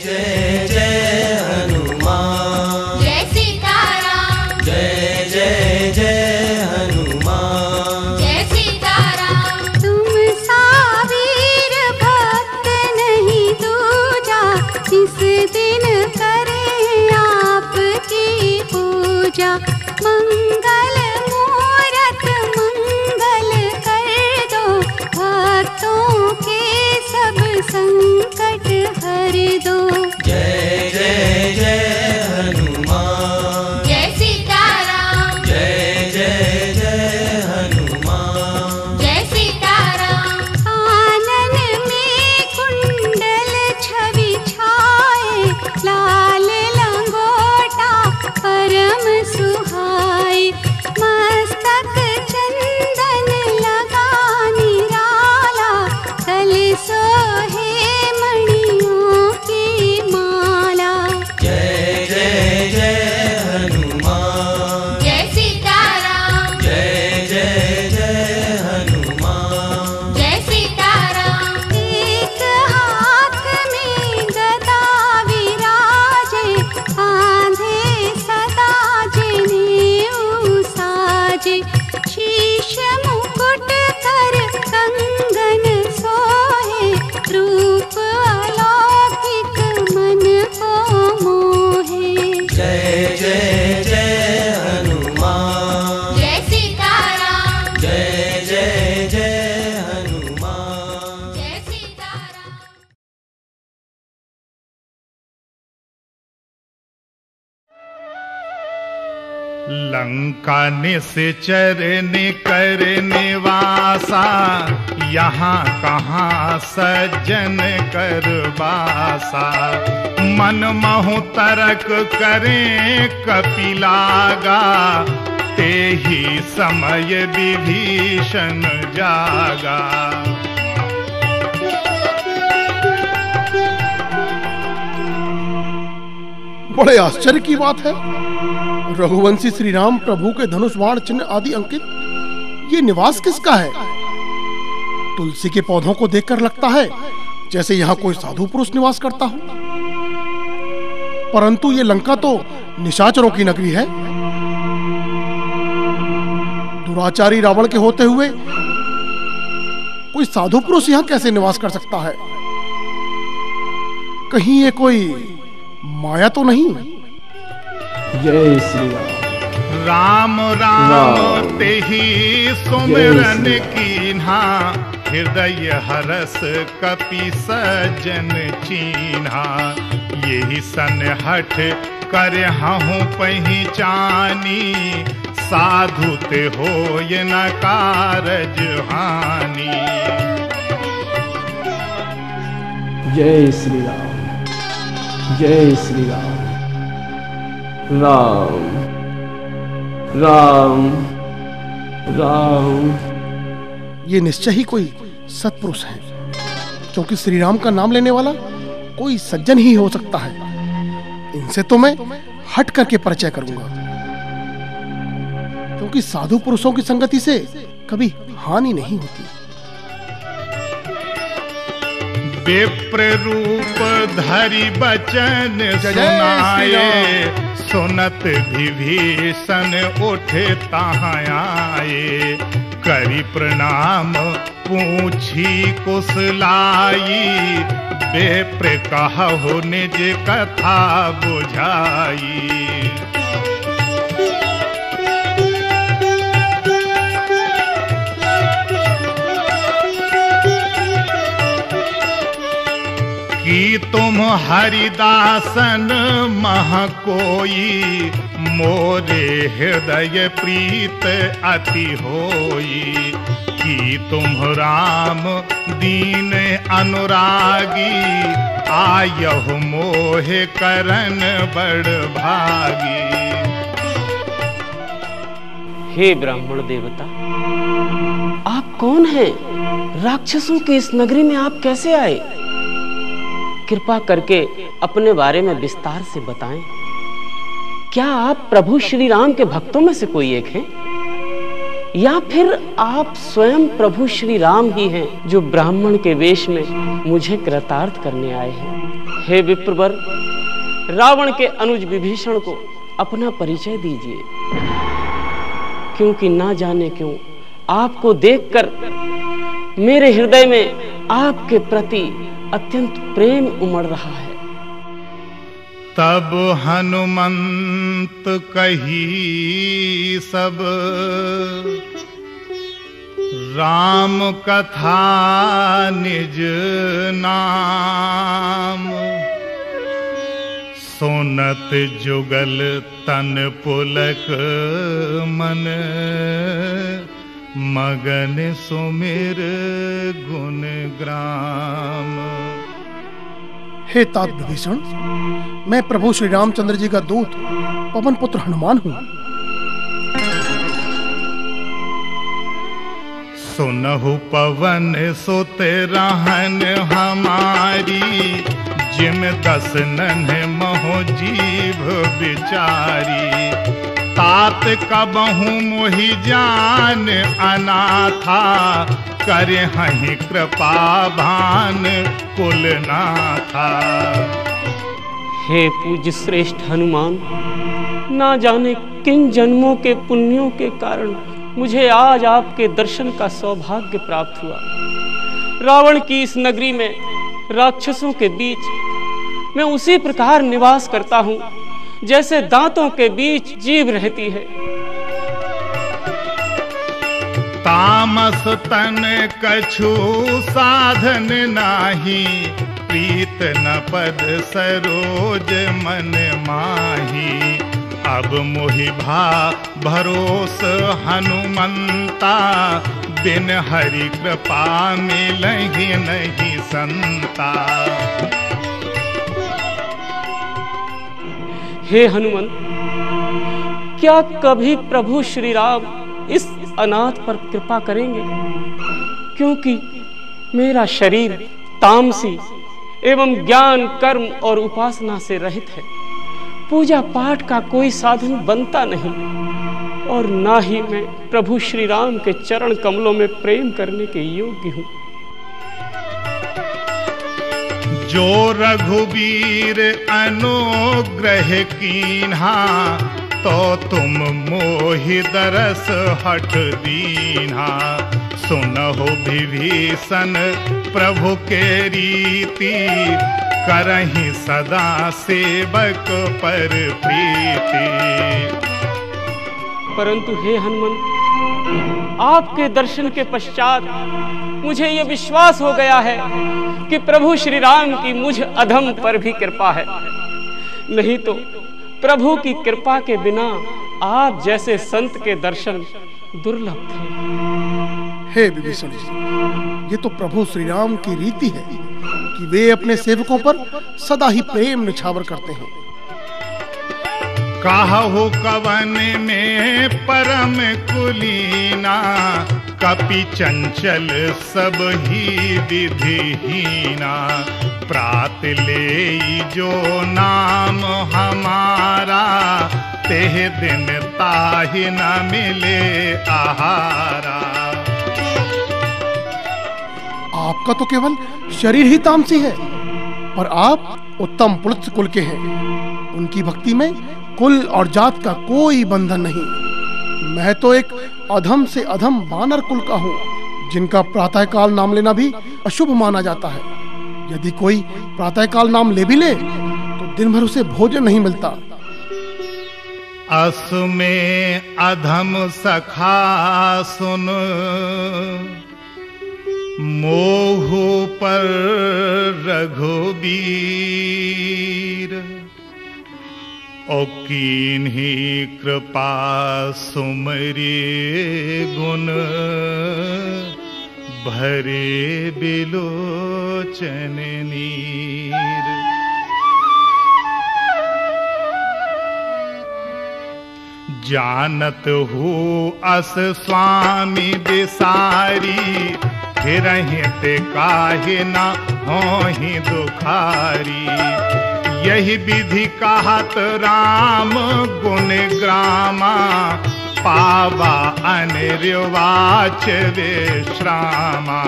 जय लंका निश्चर निकर निवासा यहाँ कहाँ सज्जन कर बासा। मन महु तरक करें कपिलागा, ते ही समय विभीषण जागा। बड़े आश्चर्य की बात है। रघुवंशी श्री राम प्रभु के धनुष बाण चिन्ह आदि अंकित, ये निवास किसका है? तुलसी के पौधों को देखकर लगता है, जैसे यहाँ कोई साधु पुरुष निवास करता हो। परंतु ये लंका तो निशाचरों की नगरी है। दुराचारी रावण के होते हुए, कोई साधु पुरुष यहाँ कैसे निवास कर सकता है? कहीं ये कोई माया तो नहीं? जय श्री राम। राम राम। ते ही सुमिरन कीन्हा हृदय हरस कपि सजन चीन्हा। यही सन हठ कर हूँ पहचानी साधु ते हो ये न कारज हानि। जय श्री राम। जय श्री राम। राम राम राम। ये निश्चय ही कोई सत्पुरुष है, क्योंकि श्री राम का नाम लेने वाला कोई सज्जन ही हो सकता है। इनसे तो मैं हट करके परिचय करूँगा। क्योंकि साधु पुरुषों की संगति से कभी हानि नहीं होती। विप्र रूप धरि बचन सुनाए। सुनत विभीषण उठ आए। करी प्रणाम पूछी कुशलाई। विप्र कहु निज कथा बुझाई। कि तुम हरिदासन मह कोई मोरे हृदय प्रीत अति होई। कि तुम राम दीन अनुरागी, आयहु मोह करन बड़ भागी। हे ब्राह्मण देवता, आप कौन हैं? राक्षसों की इस नगरी में आप कैसे आए? कृपा करके अपने बारे में विस्तार से बताएँ। क्या आप प्रभु श्री राम के भक्तों में से कोई एक हैं? या फिर आप स्वयं प्रभु श्री राम ही हैं जो ब्राह्मण के वेश में मुझे कृतार्थ करने आए हैं? हे विप्रवर, रावण के अनुज विभीषण को अपना परिचय दीजिए। क्योंकि ना जाने क्यों, आपको देखकर मेरे हृदय में आपके प्रति अत्यंत प्रेम उमड़ रहा है। तब हनुमंत कही सब, राम कथा निज नाम। सोनत जुगल तन पुलक मन, मगन सुमिर गुण ग्राम। हे तात विभीषण मैं प्रभु श्री रामचंद्र जी का दूत, पवन पुत्र हनुमान हूँ। सुनहु पवन सुत रहन हमारी जिम दस नन महो जीभ बिचारी। तात कबहू मोहि जान अनाथा करे हहि कृपा भान कुल नाथा हे पूज्य श्रेष्ठ हनुमान, ना जाने किन जन्मों के पुण्यों के कारण मुझे आज आपके दर्शन का सौभाग्य प्राप्त हुआ। रावण की इस नगरी में राक्षसों के बीच मैं उसी प्रकार निवास करता हूँ, जैसे दांतों के बीच जीव रहती है। तामस तन कछु साधन नाही, प्रीत न पद सरोज मन माही। अब मोहि भा भरोस हनुमंता, बिन हरि कृपा मिलहि नहीं संता। हे हनुमंत, क्या कभी प्रभु श्री राम इस अनाथ पर कृपा करेंगे। क्योंकि मेरा शरीर तामसी एवं ज्ञान, कर्म और उपासना से रहित है। पूजा पाठ का कोई साधन बनता नहीं और ना ही मैं प्रभु श्री राम के चरण कमलों में प्रेम करने के योग्य हूँ। जो रघुवीर अनुग्रह कीन्हा तो तुम मोहि दरस हट दीना सुनहो विभीषण प्रभु के रीति, करही सदा सेवक पर प्रीति। परंतु हे हनुमंत आपके दर्शन के पश्चात मुझे यह विश्वास हो गया है कि प्रभु श्री राम की मुझ अधम पर भी कृपा है। नहीं तो प्रभु की कृपा के बिना आप जैसे संत के दर्शन दुर्लभ थे। हे विभीषण जी ये तो प्रभु श्री राम की रीति है कि वे अपने सेवकों पर सदा ही प्रेम निछावर करते हैं। काहु कवन में परम कुलीना कपि चंचल सब ही विधिहीना। प्रात ले जो नाम हमारा, तेह दिन ताहि न मिले आहारा। आपका तो केवल शरीर ही तामसी है पर आप उत्तम पुलिस कुल के हैं। उनकी भक्ति में कुल और जात का कोई बंधन नहीं। मैं तो एक अधम से अधम बानर कुल का हूँ, जिनका प्रातःकाल नाम लेना भी अशुभ माना जाता है। यदि कोई प्रातःकाल नाम ले भी ले तो दिन भर उसे भोजन नहीं मिलता। अस में अधम सखा सुन, मोह पर रघुबीर। कृपा सुमरे गुण भरे बिलोचन नीर। जानत हो अस स्वामी बिसारी फिर काहे न ही दुखारी यही विधि कहत राम गुण ग्रामा, पावा अनिर्वाच विश्रामा।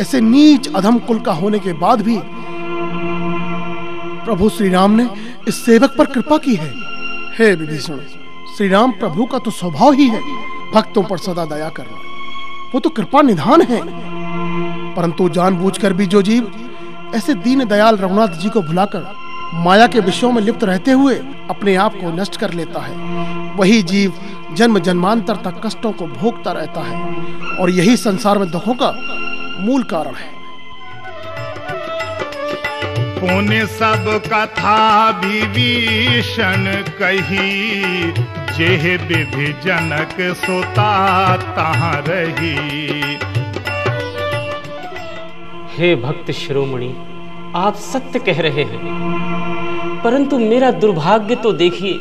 ऐसे नीच अधम कुल का होने के बाद भी प्रभु श्री राम ने इस सेवक पर कृपा की है। हे विभीषण श्री राम प्रभु का तो स्वभाव ही है। भक्तों पर सदा दया करना, वो तो कृपा निधान है। परंतु जानबूझकर भी जो जीव ऐसे दीन दयाल रघुनाथ जी को भुलाकर माया के विषयों में लिप्त रहते हुए अपने आप को नष्ट कर लेता है। वही जीव जन्म जन्मांतर तक कष्टों को भोगता रहता है और यही संसार में दुखों का मूल कारण है। पुण्य सब कथा विभीषण कही, जेह विधि जनक सोता तहाँ रही। हे भक्त शिरोमणि, आप सत्य कह रहे हैं। परंतु मेरा दुर्भाग्य तो देखिए,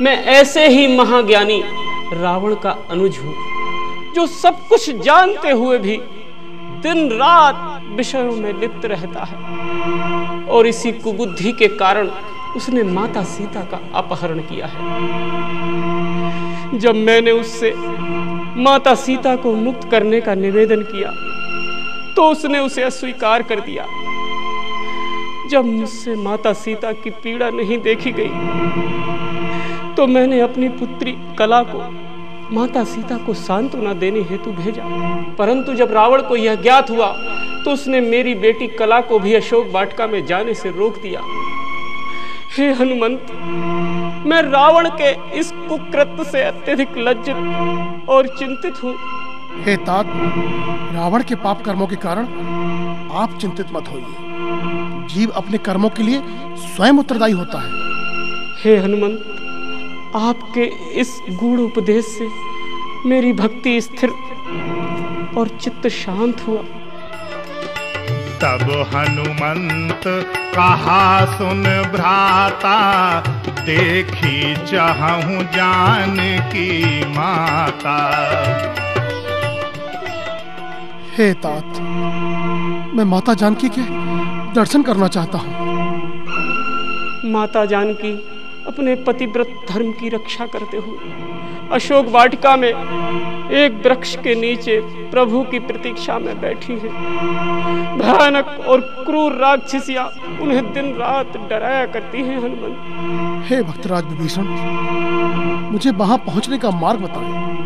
मैं ऐसे ही महाज्ञानी रावण का अनुज हूँ, जो सब कुछ जानते हुए भी दिन रात विषयों में लिप्त रहता है, और इसी कुबुद्धि के कारण उसने माता सीता का अपहरण किया है। जब मैंने उससे माता सीता को मुक्त करने का निवेदन किया तो उसने उसे अस्वीकार कर दिया। जब मुझसे माता सीता की पीड़ा नहीं देखी गई तो मैंने अपनी पुत्री कला को, माता सीता को सांत्वना देने हेतु भेजा। परंतु जब रावण को यह ज्ञात हुआ तो उसने मेरी बेटी कला को भी अशोक वाटिका में जाने से रोक दिया। हे हनुमंत, मैं रावण के इस कुकृत्य से अत्यधिक लज्जित और चिंतित हूँ। हे तात रावण के पाप कर्मों के कारण आप चिंतित मत होइए। जीव अपने कर्मों के लिए स्वयं उत्तरदायी होता है। हे हनुमंत आपके इस गूढ़ उपदेश से मेरी भक्ति स्थिर और चित्त शांत हुआ। तब हनुमंत कहा सुन भ्राता देखी चाहूँ जान की माता। हे तात मैं माता जानकी के दर्शन करना चाहता हूँ। माता जानकी अपने पतिव्रत धर्म की रक्षा करते हुए अशोक वाटिका में एक वृक्ष के नीचे प्रभु की प्रतीक्षा में बैठी है। भयानक और क्रूर राक्षसियाँ उन्हें दिन रात डराया करती हैं हनुमंत हे भक्तराज विभीषण मुझे वहाँ पहुँचने का मार्ग बताएँ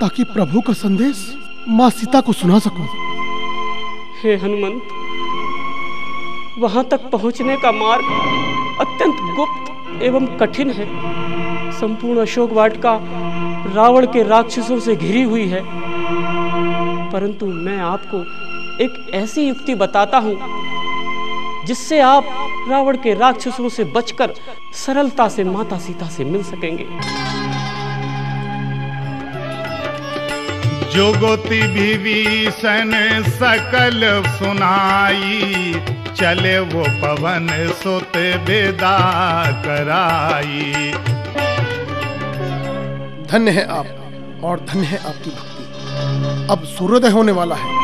ताकि प्रभु का संदेश माँ सीता को सुना सकूँ। हे हनुमंत, वहाँ तक पहुँचने का मार्ग अत्यंत गुप्त एवं कठिन है। संपूर्ण अशोक वाटिका रावण के राक्षसों से घिरी हुई है। परंतु मैं आपको एक ऐसी युक्ति बताता हूँ, जिससे आप रावण के राक्षसों से बचकर सरलता से माता सीता से मिल सकेंगे। जुगति विभीषण सकल सुनाई। चले वो पवन सुत बेदा कराई। धन्य है आप और धन्य है आपकी भक्ति। अब सूर्योदय होने वाला है।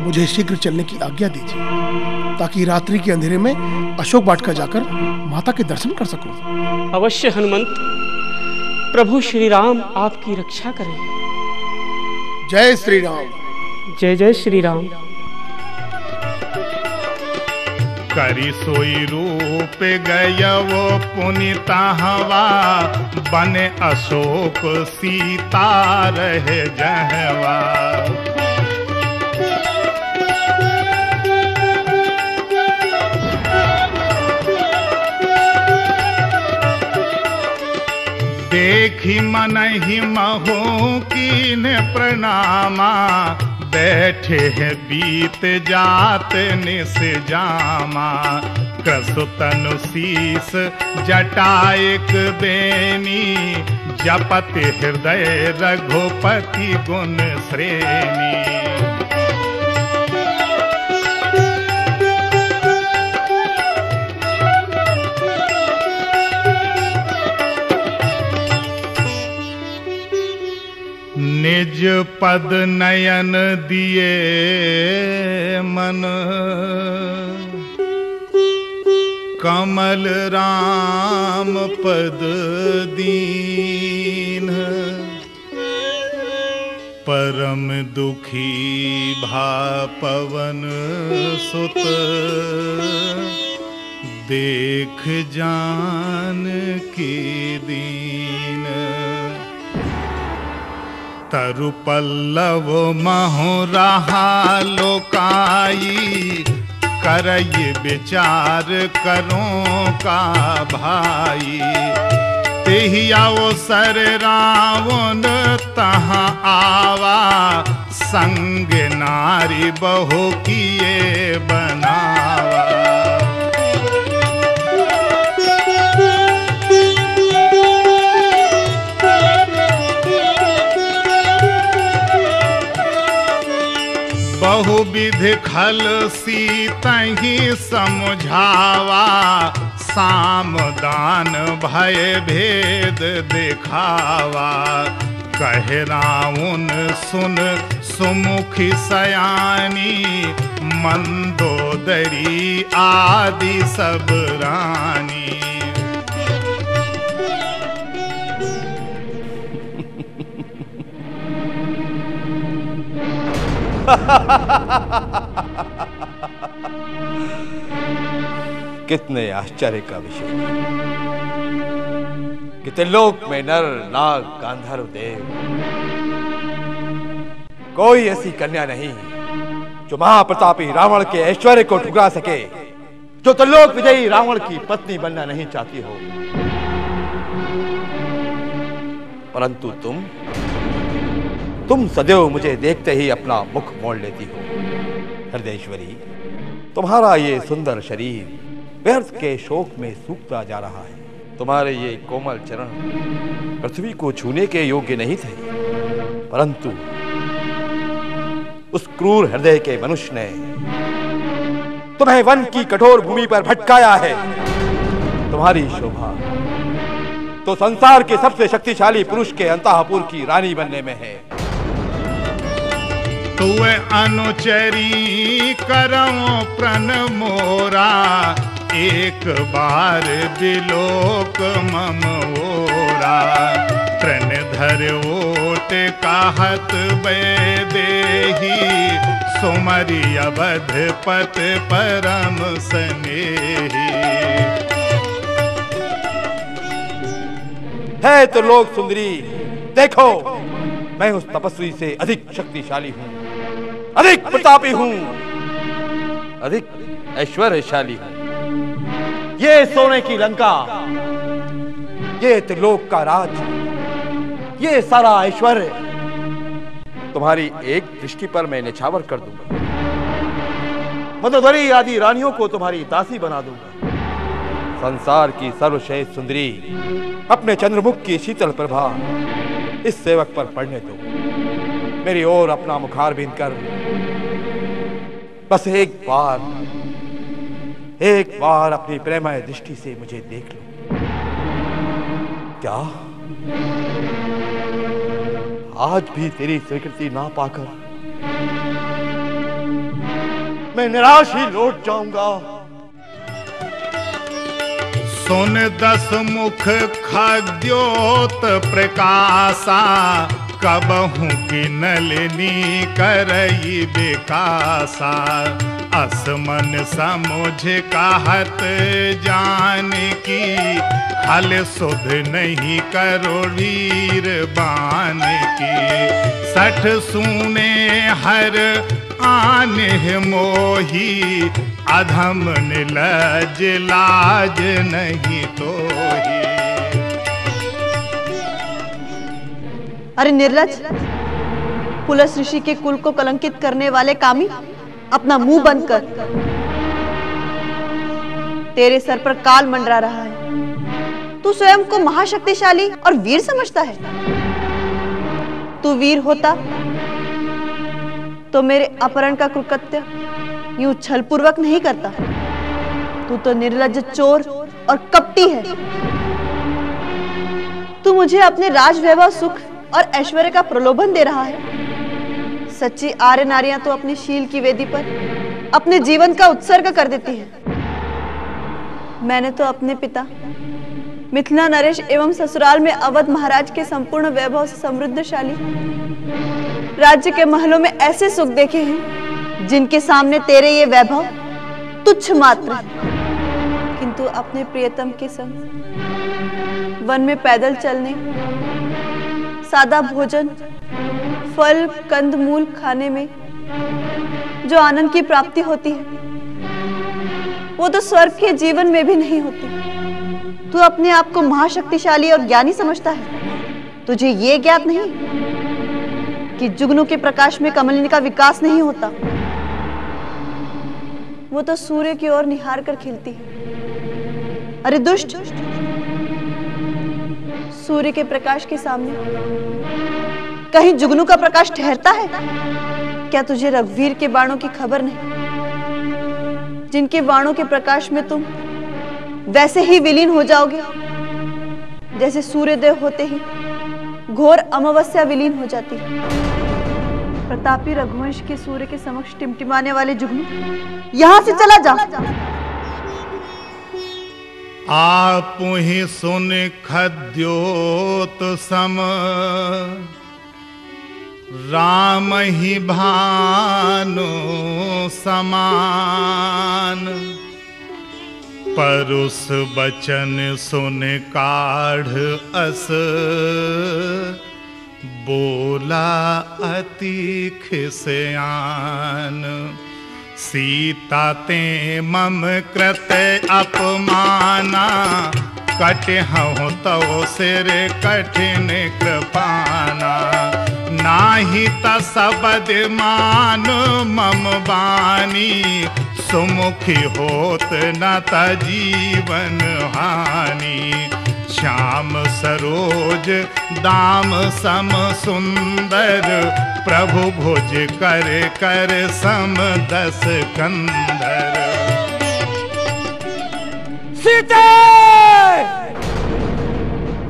मुझे शीघ्र चलने की आज्ञा दीजिए ताकि रात्रि के अंधेरे में अशोक वाटिका जाकर माता के दर्शन कर सकूँ। अवश्य हनुमंत प्रभु श्री राम आपकी रक्षा करें। जय श्री राम जय जय श्री राम करी सोई रूप गय वो पुनिता हवा बने अशोक सीता रहे जहवा। देखी मन ही महो कीन प्रणामा। बैठे हैं बीत जात निस जामा। कसुतनु शीस जटायक बेनी। जपत हृदय रघुपति गुण श्रेणी। निज पद नयन दिए मन। कमल राम पद दीन। परम दुखी भा पवन सुत। देख जान की दीन। तरु पल्लव महो रहा लोकाई करय विचार करो का भाई। तेहिया सर रावण तहाँ आवा, संग नारी बहु किए बनावा। बहुविध खल सीतही समझावा, साम दान भय भेद दिखावा। कह राउन सुन सुमुखी सयानी, मंदोदरी आदि सब रानी। कितने आश्चर्य का विषय। कितने लोक में नर, नाग गांधर्व देव। कोई ऐसी कन्या नहीं जो महाप्रतापी रावण के ऐश्वर्य को ठुकरा सके। जो त्रिलोक विजयी रावण की पत्नी बनना नहीं चाहती हो। परंतु तुम तुम सदैव मुझे देखते ही अपना मुख मोड़ लेती हो। हृदयेश्वरी तुम्हारा ये सुंदर शरीर व्यर्थ के शोक में सूखता जा रहा है। तुम्हारे ये कोमल चरण पृथ्वी को छूने के योग्य नहीं थे। परंतु उस क्रूर हृदय के मनुष्य ने तुम्हें वन की कठोर भूमि पर भटकाया है। तुम्हारी शोभा तो संसार के सबसे शक्तिशाली पुरुष के अंतःपुर की रानी बनने में है। तुए अनुचरी करो प्रण मोरा। एक बार बिलोक मम ओरा। प्रण धर ओट कहत बे सुमरी अवध पत परम स्नेही। है तो लोक सुंदरी, देखो, मैं उस तपस्वी से अधिक शक्तिशाली हूँ। अधिक प्रतापी हूँ। अधिक ऐश्वर्यशाली हूँ। ये सोने की लंका, ये त्रिलोक का राज, ये सारा ऐश्वर्य, तुम्हारी एक दृष्टि पर मैं निछावर कर दूँगा। मदोदरी आदि रानियों को तुम्हारी दासी बना दूँगा। संसार की सर्वश्रेष्ठ सुंदरी, अपने चंद्रमुख की शीतल प्रभा इस सेवक पर पड़ने दो। मेरी ओर अपना मुखार बीन कर। बस एक बार एक बार अपनी प्रेमय दृष्टि से मुझे देख लो। क्या? आज भी तेरी स्वीकृति ना पाकर मैं निराश ही लौट जाऊँगा। सुन दस मुख खद्योत प्रकाशा कबहू की नलिनी करई विकासा। असमन समुझ कहत जान की हल सुध नहीं करो वीर बान की सठ सुने हर आन मोही अधम निलज लाज नहीं तो ही अरे निर्लज पुलस ऋषि के कुल को कलंकित करने वाले कामी अपना मुँह बंद कर। तेरे सर पर काल मंडरा रहा है। तू स्वयं को महाशक्तिशाली और वीर समझता है। तू वीर होता तो मेरे अपहरण का कुकृत्य यूँ छलपूर्वक नहीं करता। तू तो निर्लज चोर और कपटी है। तू मुझे अपने राज वैभव सुख और ऐश्वर्य का प्रलोभन दे रहा है। सच्ची आर्य नारियाँ तो अपनी शील की वेदी पर अपने जीवन का उत्सर्ग कर देती है। मैंने तो अपने पिता, मिथिला नरेश एवं ससुराल में अवध महाराज के संपूर्ण वैभव से समृद्धशाली, राज्य के महलों में ऐसे सुख देखे हैं, जिनके सामने तेरे ये वैभव तुच्छ मात्र किंतु अपने प्रियतम के संग वन में पैदल चलने सादा भोजन, फल, कंद, मूल खाने में जो आनंद की प्राप्ति होती है, वो तो स्वर्ग के जीवन में भी नहीं होती। तू अपने आप को महाशक्तिशाली और ज्ञानी समझता है। तुझे ये ज्ञात नहीं कि जुगनू के प्रकाश में कमलिनी का विकास नहीं होता। वो तो सूर्य की ओर निहार कर खिलती है। अरे दुष्ट! सूर्य के प्रकाश के सामने? कहीं जुगनू का प्रकाश ठहरता है? क्या तुझे रघुवीर के बाणों की खबर नहीं? जिनके बाणों के प्रकाश में तुम वैसे ही विलीन हो जाओगे। जैसे सूर्योदय होते ही घोर अमावस्या विलीन हो जाती है। प्रतापी रघुवंश के सूर्य के समक्ष टिमटिमाने वाले जुगनू, यहाँ से चला जा। आप ही सुन खद्योत सम। राम ही भानु समान। परुष बचन सुन काढ़ अस। बोला अति खिसयान। सीता ते मम कृत अपमाना। कट हूँ तो सिर कठिन कृपाना। नाही त सबद मान मम बानी। सुमुखी होत न त जीवन हानि। श्याम सरोज, दाम सम सुंदर, प्रभु भुज कर कर सम दस कंदर सीते!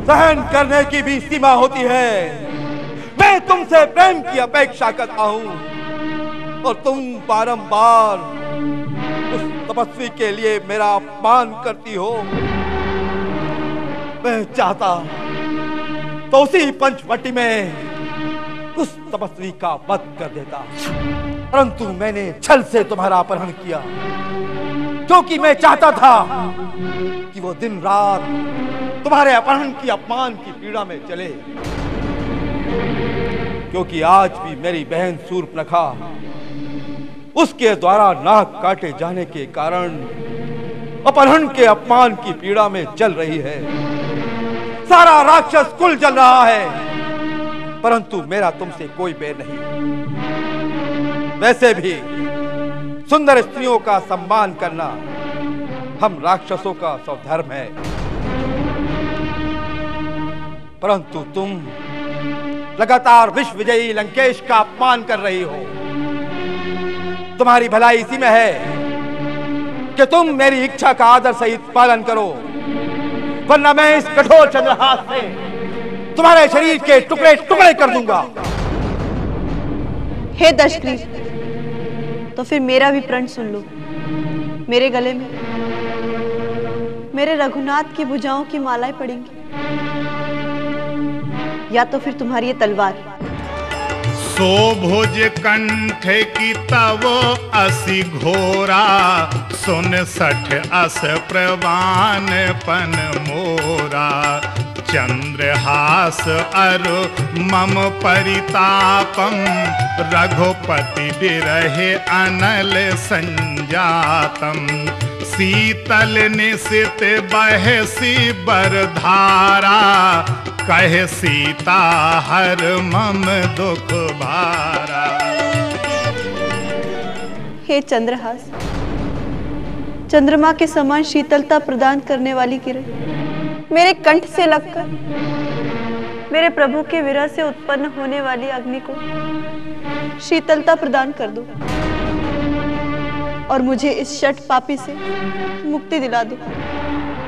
सहन करने की भी सीमा होती है। मैं तुमसे प्रेम की अपेक्षा करता हूँ। और तुम बारंबार उस तपस्वी के लिए मेरा अपमान करती हो। मैं चाहता तो उसी पंचवटी में उस तपस्वी का वध कर देता। परंतु मैंने छल से तुम्हारा अपहरण किया क्योंकि मैं चाहता था कि वो दिन रात तुम्हारे अपहरण की अपमान की पीड़ा में चले। क्योंकि आज भी मेरी बहन सूर्पनखा उसके द्वारा नाक काटे जाने के कारण अपहरण के अपमान की पीड़ा में जल रही है। सारा राक्षस कुल जल रहा है। परंतु मेरा तुमसे कोई बैर नहीं। वैसे भी सुंदर स्त्रियों का सम्मान करना हम राक्षसों का स्वधर्म है। परंतु तुम लगातार विश्व विजयी लंकेश का अपमान कर रही हो। तुम्हारी भलाई इसी में है। कि तुम मेरी इच्छा का आदर सहित पालन करो। वरना मैं इस कठोर चंद्रहास से तुम्हारे शरीर के टुकड़े टुकड़े कर दूँगा। हे दशग्री तो फिर मेरा भी प्रण सुन लो। मेरे गले में, मेरे रघुनाथ की भुजाओं की मालाएँ पड़ेंगी। या तो फिर तुम्हारी ये तलवार। सो भुज कंठ की तव असी घोरा। सुन सठ अस प्रवान पन मोरा। चंद्रहास अरु मम परितापम रघुपति बिरहे अनल संजातम। शीतल निशित बहसी बरधारा कहे सीता हर मम दुख भारा। हे चंद्रहास, चंद्रमा के समान शीतलता प्रदान करने वाली किरण, मेरे कंठ से लगकर, मेरे प्रभु के विरह से उत्पन्न होने वाली अग्नि को शीतलता प्रदान कर दो। और मुझे इस शट पापी से मुक्ति दिला दो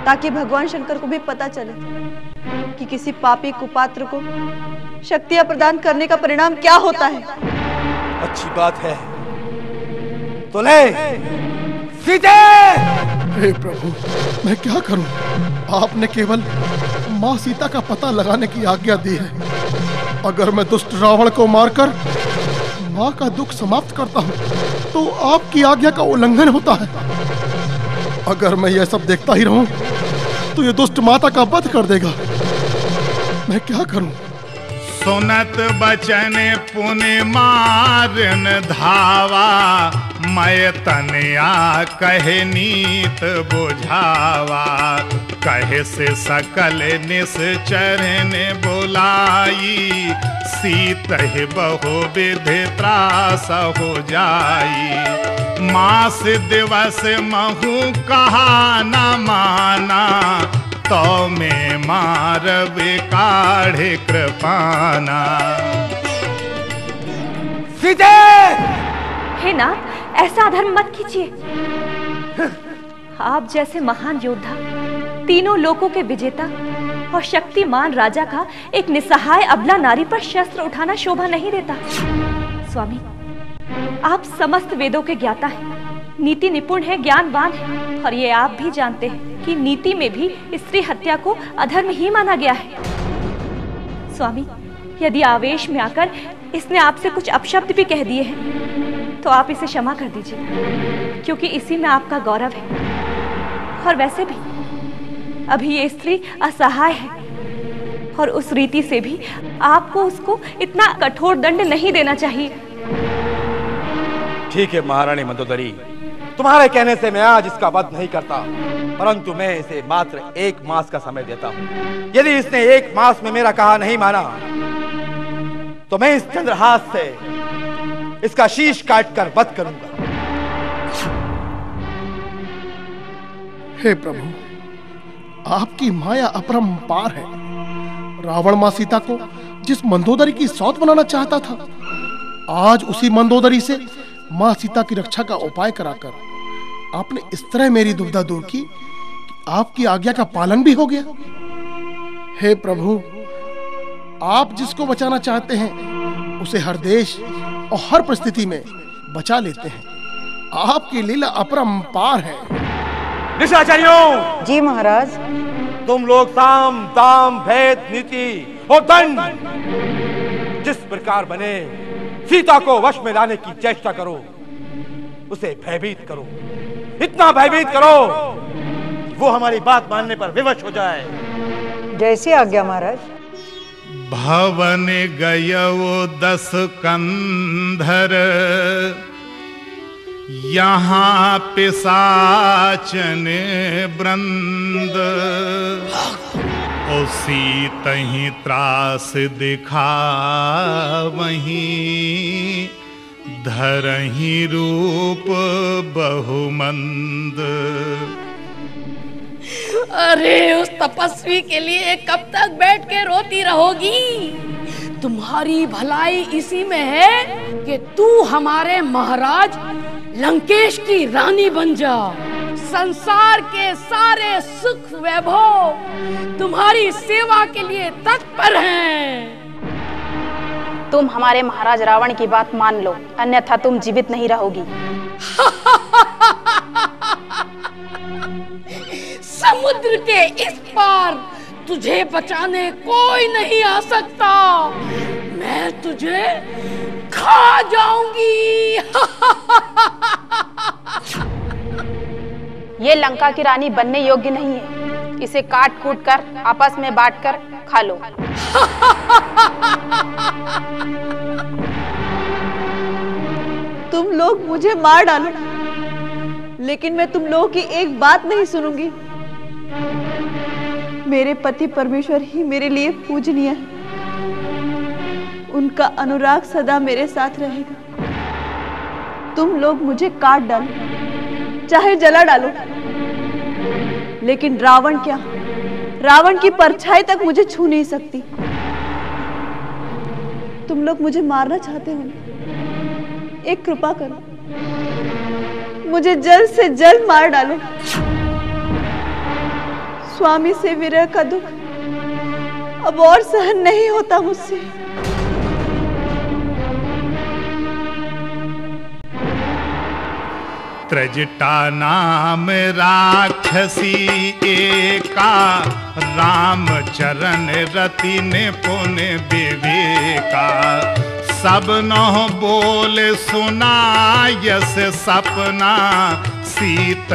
ताकि भगवान शंकर को भी पता चले कि किसी पापी कुपात्र को शक्तियाँ प्रदान करने का परिणाम क्या होता है। अच्छी बात है। तो ले सीधे! हे प्रभु मैं क्या करूँ? आपने केवल माँ सीता का पता लगाने की आज्ञा दी है। अगर मैं दुष्ट रावण को मारकर माँ का दुख समाप्त करता हूँ तो आपकी आज्ञा का उल्लंघन होता है। अगर मैं यह सब देखता ही रहूँ तो ये दुष्ट माता का वध कर देगा। मैं क्या करूँ? सुनत बचन पुण्य मारन धावा मैं तनया कहे नीत बुझावा कहे से सकल निश्चरण बुलाई सीत ही बहु विधि त्रास हो जाई। मास दिवस महु कहा न माना तो में मार काढ़े कृपाना। सीते हे नाथ ऐसा अधर्म मत कीजिए आप जैसे महान योद्धा, तीनों लोकों के विजेता और शक्तिमान राजा का एक निसहाय अबला नारी पर शस्त्र उठाना शोभा नहीं देता। स्वामी, आप समस्त वेदों के ज्ञाता हैं। नीति निपुण है, ज्ञानवान है। और ये आप भी जानते हैं कि नीति में भी स्त्री हत्या को अधर्म ही माना गया है। स्वामी, यदि आवेश में आकर इसने आपसे कुछ अपशब्द भी कह दिए हैं तो आप इसे क्षमा कर दीजिए, क्योंकि इसी में आपका गौरव है। और वैसे भी, अभी ये स्त्री असहाय है, और उस रीति से भी आपको उसको इतना कठोर दंड नहीं देना चाहिए। ठीक है, महारानी मंदोदरी। तुम्हारे कहने से मैं आज इसका वध नहीं करता, परंतु मैं इसे मात्र एक मास का समय देता हूँ। यदि इसने एक मास में मेरा कहा नहीं माना तो मैं इस चंद्रहास से इसका शीश काट कर वध करूँगा। हे प्रभु, आपकी माया अपरंपार है। रावण माँ सीता को जिस मंदोदरी की सौत बनाना चाहता था, आज उसी मंदोदरी से माँ सीता की रक्षा का उपाय कराकर आपने इस तरह मेरी दुविधा दूर की कि आपकी आज्ञा का पालन भी हो गया। हे प्रभु, आप जिसको बचाना चाहते हैं, उसे हर देश और हर परिस्थिति में बचा लेते हैं। आपकी लीला अपरंपार है। निशाचारियों! जी महाराज। तुम लोग साम दाम भेद नीति और दंड। जिस प्रकार बने सीता को वश में लाने की चेष्टा करो। उसे भयभीत करो। इतना भयभीत करो वो हमारी बात मानने पर विवश हो जाए। जैसी आज्ञा महाराज। भवन गयो दस कंधर यहाँ पिसाचन ब्रंद उसी तही त्रास दिखा वहीं धरही रूप बहुमंद अरे उस तपस्वी के लिए कब तक बैठ के रोती रहोगी? तुम्हारी भलाई इसी में है कि तू हमारे महाराज लंकेश की रानी बन जा। संसार के सारे सुख वैभव तुम्हारी सेवा के लिए तत्पर हैं। तुम हमारे महाराज रावण की बात मान लो अन्यथा तुम जीवित नहीं रहोगी। समुद्र के इस पार तुझे बचाने कोई नहीं आ सकता। मैं तुझे खा जाऊँगी। ये लंका की रानी बनने योग्य नहीं है। इसे काट कूट कर आपस में बांट कर खा लो। तुम लोग मुझे मार डालो। लेकिन मैं तुम लोगों की एक बात नहीं सुनूँगी। मेरे पति परमेश्वर ही मेरे लिए पूजनीय है। उनका अनुराग सदा मेरे साथ रहेगा। तुम लोग मुझे काट डालो, चाहे जला डालो। लेकिन रावण क्या? रावण की परछाई तक मुझे छू नहीं सकती। तुम लोग मुझे मारना चाहते हो एक कृपा करो। मुझे जल्द से जल्द मार डालो। स्वामी से विरह का दुख अब और सहन नहीं होता मुझसे। त्रजटा नाम राक्षसी एका, राम चरण रति ने पुन विवेका। सब नह बोल सुना यस सपना, सीत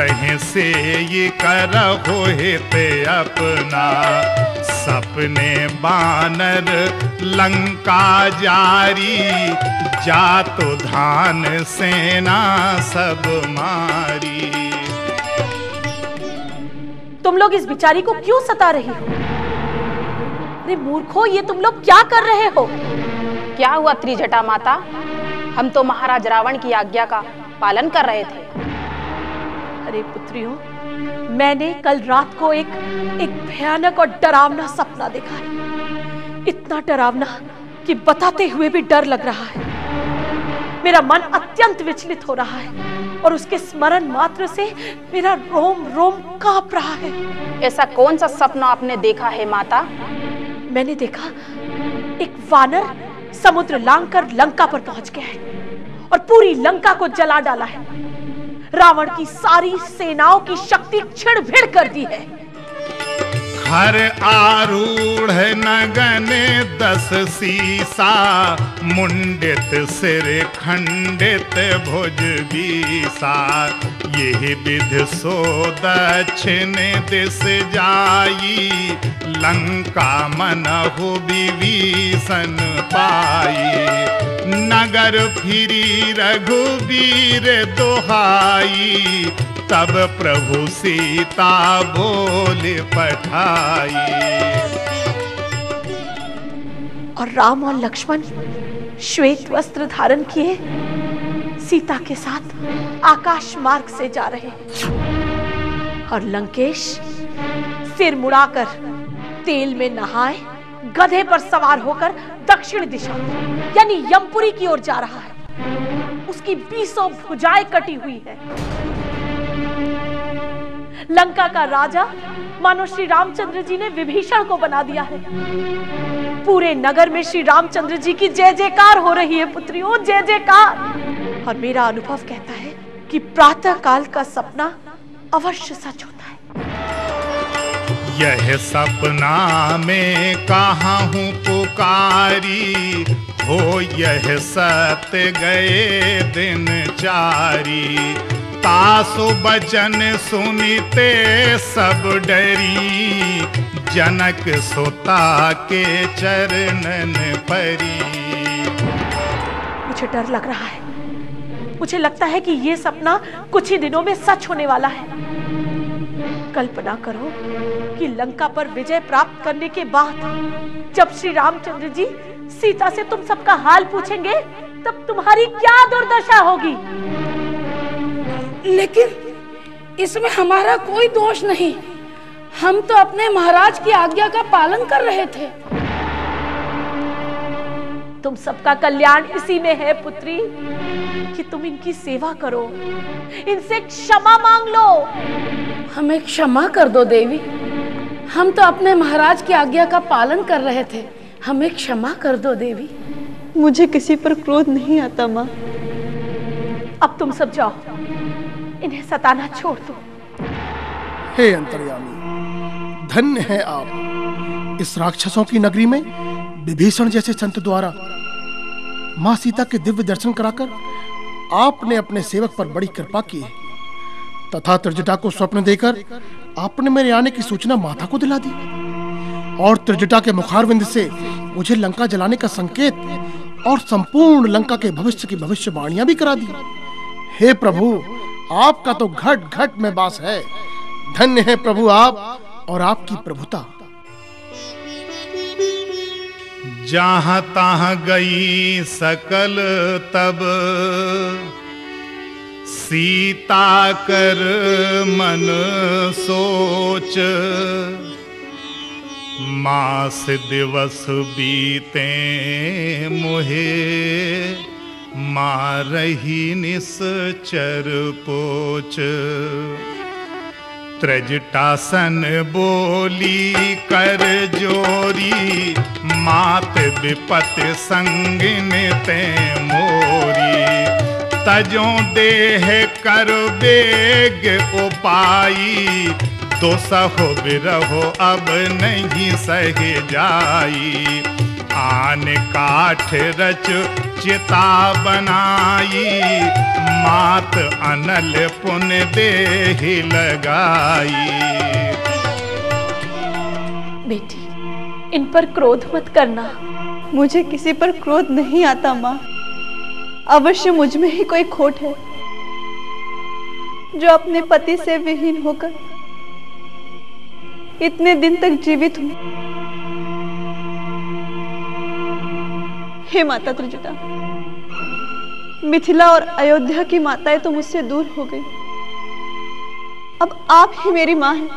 से ये कर होते अपना। सपने बानर लंका जारी जातो धान सेना सब मारी। तुम लोग इस बिचारी को क्यों सता रही हो? अरे मूर्खो, ये तुम लोग क्या कर रहे हो? क्या हुआ त्रिजटा माता? हम तो महाराज रावण की आज्ञा का पालन कर रहे थे। अरे पुत्रियों मैंने कल रात को एक एक भयानक और डरावना सपना देखा है। इतना डरावना कि बताते हुए भी डर लग रहा है। मेरा मन अत्यंत विचलित हो रहा है और उसके स्मरण मात्र से मेरा रोम रोम काँप रहा है। ऐसा कौन सा सपना आपने देखा है माता? मैंने देखा एक वानर समुद्र लांग कर लंका पर पहुँच गया है और पूरी लंका को जला डाला है। रावण की सारी सेनाओं की शक्ति छिड़ भिड़ कर दी है। हर आरूढ़ नगन दस सीसा, मुंडित सिर खंडित भुज बीसा। यह विध सो दक्षिण दिस जाई, लंका मनहु विभीषण पाई। नगर फिरी रघुबीर दोहाई तब प्रभु सीता बोल पठाई। और राम और लक्ष्मण श्वेत वस्त्र धारण किए, सीता के साथ आकाश मार्ग से जा रहे। और लंकेश सिर मुड़ाकर तेल में नहाए, गधे पर सवार होकर दक्षिण दिशा, यानी यमपुरी की ओर जा रहा है। उसकी बीसों भुजाएँ कटी हुई है। लंका का राजा मानो श्री रामचंद्र जी ने विभीषण को बना दिया है। पूरे नगर में श्री रामचंद्र जी की जय जयकार हो रही है, पुत्रियों, जय जयकार। और मेरा अनुभव कहता है कि प्रातः काल का सपना अवश्य सच होता है। यह सपना में कहा हूँ पुकारी? हो यह सत्य गए दिन चारी तासो बचन सुनते सब डरी। जनक सोता के चरणन परी। मुझे डर लग रहा है। मुझे लगता है कि ये सपना कुछ ही दिनों में सच होने वाला है। कल्पना करो कि लंका पर विजय प्राप्त करने के बाद जब श्री रामचंद्र जी सीता से तुम सबका हाल पूछेंगे, तब तुम्हारी क्या दुर्दशा होगी? लेकिन इसमें हमारा कोई दोष नहीं। हम तो अपने महाराज की आज्ञा का पालन कर रहे थे। तुम सबका कल्याण इसी में है पुत्री कि तुम इनकी सेवा करो। इनसे क्षमा मांग लो। हमें क्षमा कर दो देवी। हम तो अपने महाराज की आज्ञा का पालन कर रहे थे। हमें क्षमा कर दो देवी। मुझे किसी पर क्रोध नहीं आता माँ। अब तुम सब जाओ। इन्हें सताना छोड़ दो। हे अंतर्यामी, धन्य है आप इस राक्षसों की नगरी में विभीषण जैसे संत द्वारा। माँ सीता के दिव्य दर्शन कराकर आपने अपने सेवक पर बड़ी कृपा की है। तथा त्रिजटा को स्वप्न देकर आपने मेरे आने की सूचना माता को दिला दी। और त्रिजटा के मुखारविंद से मुझे लंका जलाने का संकेत और संपूर्ण लंका के भविष्य की भविष्यवाणियाँ भी करा दी। हे प्रभु आपका तो घट घट में बास है। धन्य है प्रभु आप और आपकी प्रभुता। जहाँ तहां गई सकल तब, सीता कर मन सोच। मास दिवस बीते मोहे मारही निश्चर पोच। त्रजटासन बोली कर जोरी। मात विपत संगिन ते मोरी। तजो देह कर बेग उपाई। तो सहो बिरहो अब नहीं सह जाई। आन काठ रच चिता बनाई मात अनल पुन देह लगाई। बेटी इन पर क्रोध मत करना। मुझे किसी पर क्रोध नहीं आता माँ। अवश्य मुझमें ही कोई खोट है जो अपने पति से विहीन होकर इतने दिन तक जीवित हूँ। हे माता त्रिजुता मिथिला और अयोध्या की माताएँ तो मुझसे दूर हो गई। अब आप ही मेरी माँ हैं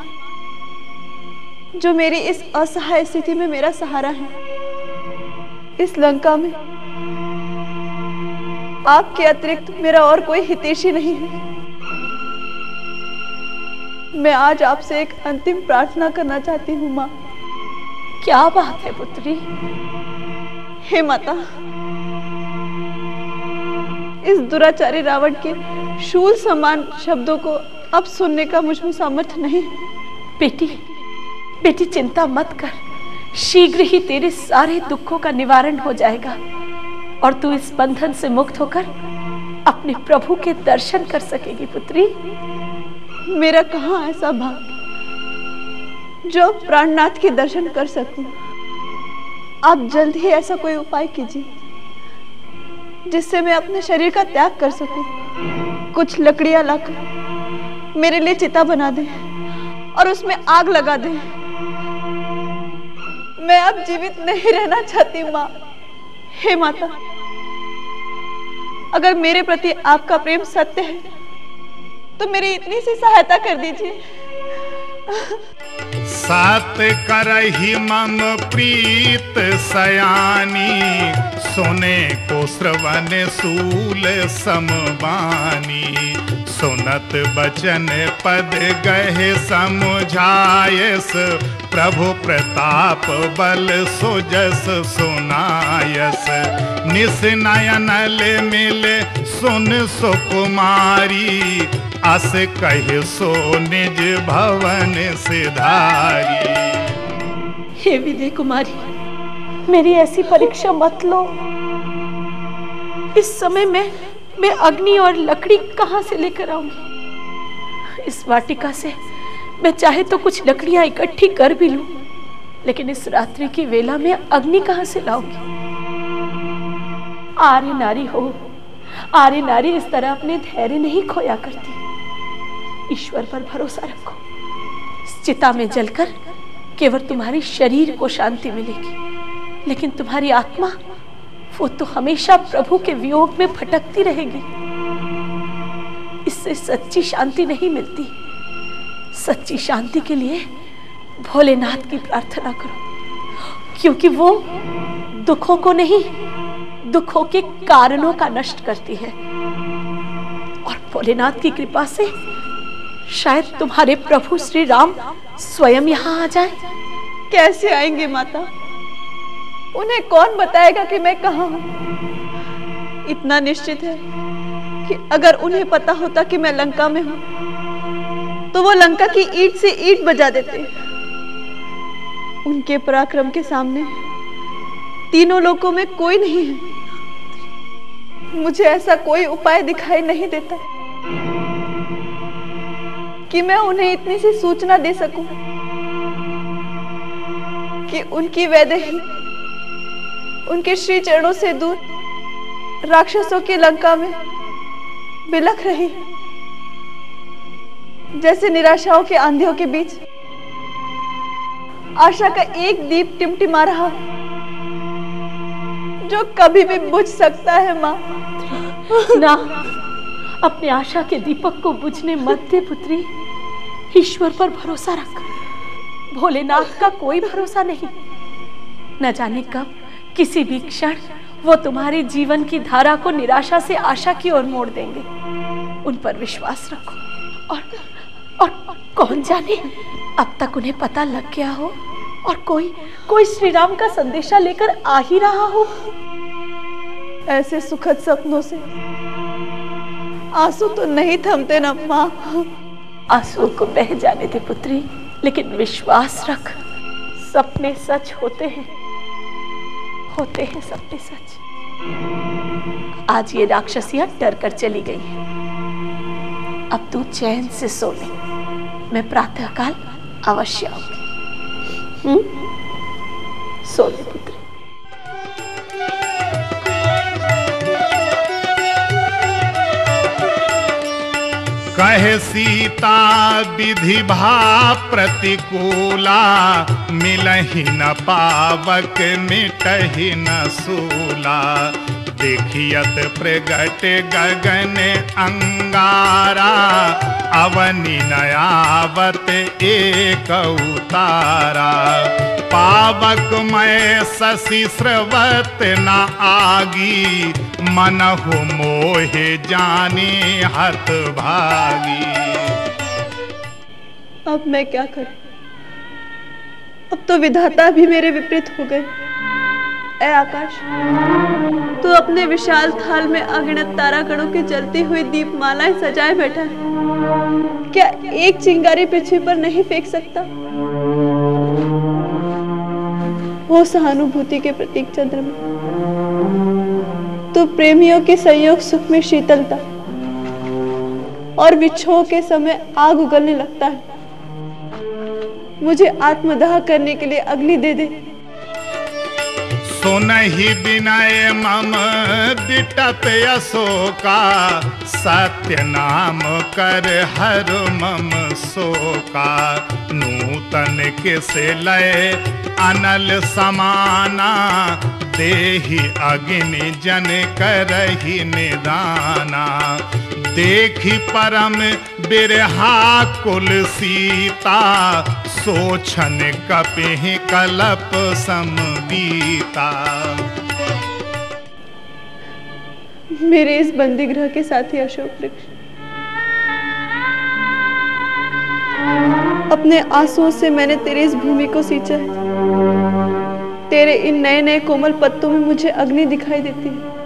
जो मेरी इस असहाय स्थिति में मेरा सहारा है। इस लंका में आपके अतिरिक्त मेरा और कोई हितेशी नहीं है। मैं आज आपसे एक अंतिम प्रार्थना करना चाहती हूँ माँ। क्या बात है पुत्री? हे माता इस दुराचारी रावण के शूल समान शब्दों को अब सुनने का मुझमें सामर्थ्य नहीं बेटी बेटी चिंता मत कर। शीघ्र ही तेरे सारे दुखों का निवारण हो जाएगा और तू इस बंधन से मुक्त होकर अपने प्रभु के दर्शन कर सकेगी पुत्री। मेरा कहाँ ऐसा भाग जो प्राणनाथ के दर्शन कर सकूँ। आप जल्द ही ऐसा कोई उपाय कीजिए। जिससे मैं अपने शरीर का त्याग कर सकूँ। कुछ लकड़ियाँ लाकर मेरे लिए चिता बना दें और उसमें आग लगा दें। मैं अब जीवित नहीं रहना चाहती माँ। हे माता, अगर मेरे प्रति आपका प्रेम सत्य है तो मेरी इतनी सी सहायता कर दीजिए। सात करही मम प्रीत सयानी, सुने को श्रवण सूल समबानी सुनत बचन पद गहे समझायस, प्रभु प्रताप बल सुजस सुनायस। निस नयनल मिल सुन सुकुमारी अस कह सो निज भवन सिधारी। हे विदय कुमारी, मेरी ऐसी परीक्षा मत लो। इस समय में, मैं अग्नि और लकड़ी कहाँ से लेकर आऊँगी? इस वाटिका से मैं चाहे तो कुछ लकड़ियाँ इकट्ठी कर भी लूँ, लेकिन इस रात्रि की वेला में अग्नि कहाँ से लाऊँगी? आर्य नारी हो आर्य नारी इस तरह अपने धैर्य नहीं खोया करती। ईश्वर पर भरोसा रखो। चिता में जलकर केवल तुम्हारी शरीर को शांति मिलेगी। लेकिन तुम्हारी आत्मा, वो तो हमेशा प्रभु के वियोग में भटकती रहेगी। इससे सच्ची शांति नहीं मिलती। सच्ची शांति के लिए भोलेनाथ की प्रार्थना करो। क्योंकि वो दुखों को नहीं, दुखों के कारणों का नष्ट करती है। और भोलेनाथ की कृपा से शायद तुम्हारे प्रभु श्री राम स्वयं यहाँ आ जाए। कैसे आएँगे माता? उन्हें कौन बताएगा कि मैं कहाँ हूँ? इतना निश्चित है कि अगर उन्हें पता होता कि मैं लंका में हूँ तो वो लंका की ईट से ईट बजा देते। उनके पराक्रम के सामने तीनों लोगों में कोई नहीं है। मुझे ऐसा कोई उपाय दिखाई नहीं देता। कि मैं उन्हें इतनी सी सूचना दे सकूँ कि उनकी वैदेही उनके श्री चरणों से दूर राक्षसों की लंका में बिलख रही जैसे निराशाओं के आंधियों के बीच आशा का एक दीप टिमटिमा रहा जो कभी भी बुझ सकता है, माँ। ना अपने आशा के दीपक को बुझने मत दे पुत्री, ईश्वर पर भरोसा रख। भोलेनाथ का कोई भरोसा नहीं। न जाने कब, किसी भी क्षण, वो तुम्हारे जीवन की धारा को निराशा से आशा की ओर मोड़ देंगे। उन पर विश्वास रखो और और कौन जाने, अब तक उन्हें पता लग गया हो और कोई कोई श्री राम का संदेशा लेकर आ ही रहा हो। ऐसे सुखद सपनों से आँसू तो नहीं थमते ना, माँ। आँसू को बह जाने दे पुत्री, लेकिन विश्वास रख, सपने सच होते हैं। होते हैं सपने सच। आज ये राक्षसियाँ डर कर चली गई हैं। अब तू चैन से सो ले। मैं प्रातःकाल अवश्य आऊँगी। हम्म? सो ले। कहे सीता, विधि भा प्रतिकूला, मिलहि न पावक, मिटहि न सूला। देखियत प्रगट गगन अंगारा, अवनि नयावत एक उतारा पावक मैं शशि स्रवत न आगी, मनहु मोहे जाने हत भागी। अब मैं क्या करूँ? अब तो विधाता भी मेरे विपरीत हो गए। ए आकाश, तू अपने विशाल थाल में अगणित तारागणों की जलती हुई दीपमालाएँ सजाए बैठा है। क्या एक चिंगारी पृथ्वी पर नहीं फेंक सकता? वो सहानुभूति के प्रतीक चंद्रमा। तो प्रेमियों के संयोग सुख में शीतलता और विछोह के समय आग उगलने लगता है। मुझे आत्मदाह करने के लिए अग्नि दे दे। सुनहि विनय मम बिटत अशोका सत्य नाम कर हर मम शोका। नूतन किस लय, अनल समाना। देहि अग्नि जन करहि निदाना। देखी परम बिरहा कुल सीता सोछन कपिहि कलप समबीता मेरे इस बंदी गृह के साथी अशोक वृक्ष, अपने आंसुओं से मैंने तेरे इस भूमि को सींचा है। तेरे इन नए नए कोमल पत्तों में मुझे अग्नि दिखाई देती है।